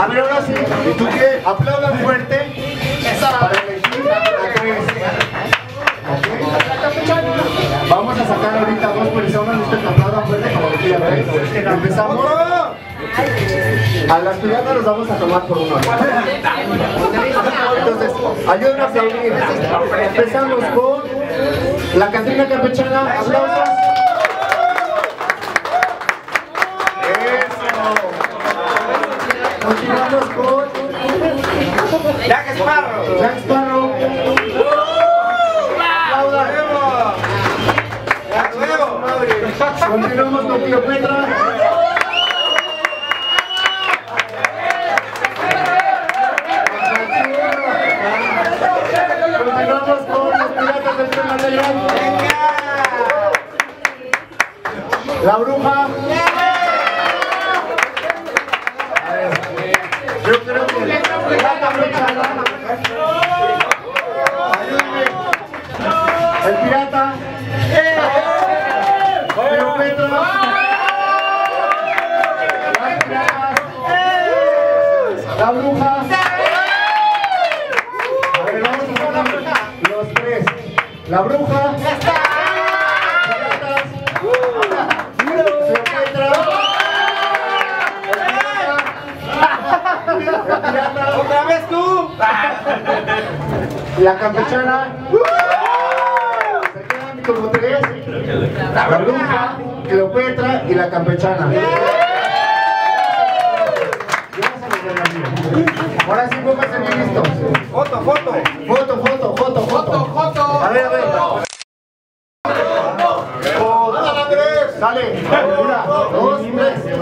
A ver, ahora sí. ¿Y tú qué? Aplaudan fuerte. Para elegir a tres. Ok. Vamos a sacar ahorita dos personas. Que aplaudan fuerte como lo quieran ver. Empezamos. A las primeras los vamos a tomar por uno. Entonces, ayúdenme a aplaudir. Empezamos con la Catrina Campechana. Aplausos. Continuamos con Jack Sparrow. Jack Sparrow. Continuamos con Cleopatra. Continuamos con los piratas del Tren Material. La bruja. El pirata. Cleopatra. Las piratas. La bruja. A ver, vamos a hacer los tres. La bruja. Otra vez tú. La campechana. Como tres. La bruja, Cleopatra y la campechana. Ahora sí, pónganse bien listos. Foto, foto. Foto, foto, foto, foto. foto. A ver, a ver. Foto. Sale. Una, dos,